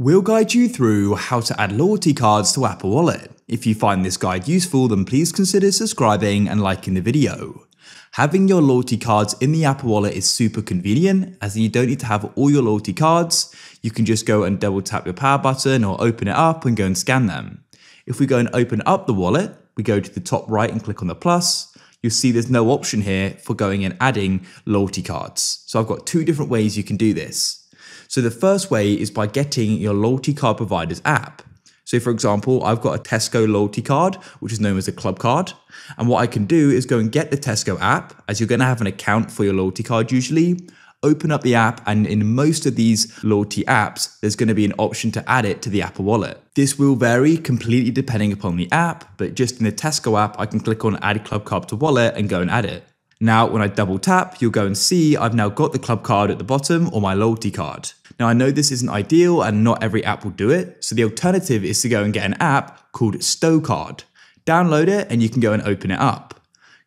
We'll guide you through how to add loyalty cards to Apple Wallet. If you find this guide useful, then please consider subscribing and liking the video. Having your loyalty cards in the Apple Wallet is super convenient, as you don't need to have all your loyalty cards. You can just go and double tap your power button or open it up and go and scan them. If we go and open up the wallet, we go to the top right and click on the plus, you'll see there's no option here for going and adding loyalty cards. So I've got two different ways you can do this. So the first way is by getting your loyalty card provider's app. So for example, I've got a Tesco loyalty card, which is known as a club card. And what I can do is go and get the Tesco app, as you're to have an account for your loyalty card usually. Open up the app, and in most of these loyalty apps, there's going to be an option to add it to the Apple Wallet. This will vary completely depending upon the app, but just in the Tesco app, I can click on Add Club Card to Wallet and go and add it. Now, when I double tap, you'll go and see I've now got the club card at the bottom or my loyalty card. Now, I know this isn't ideal and not every app will do it, so the alternative is to go and get an app called Stocard. Download it and you can go and open it up.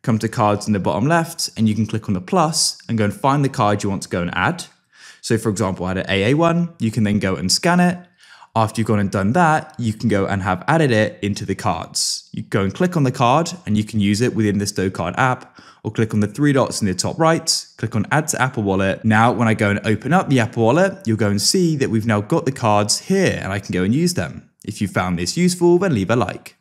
Come to cards in the bottom left and you can click on the plus and go and find the card you want to go and add. So, for example, I had an AA1, you can then go and scan it. After you've gone and done that, you can go and have added it into the cards. You go and click on the card and you can use it within the Stocard app or click on the three dots in the top right, click on add to Apple Wallet. Now, when I go and open up the Apple Wallet, you'll go and see that we've now got the cards here and I can go and use them. If you found this useful, then leave a like.